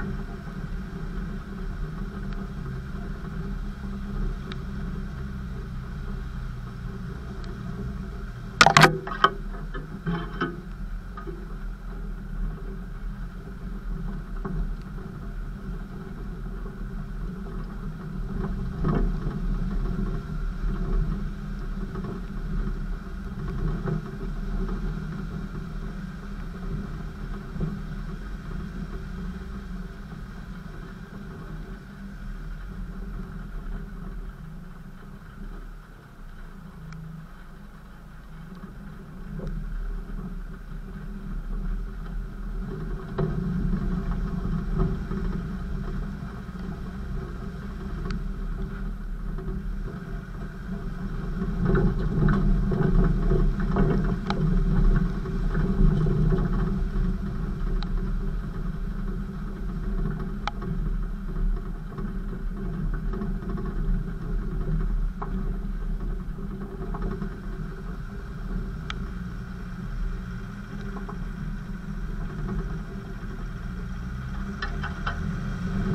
you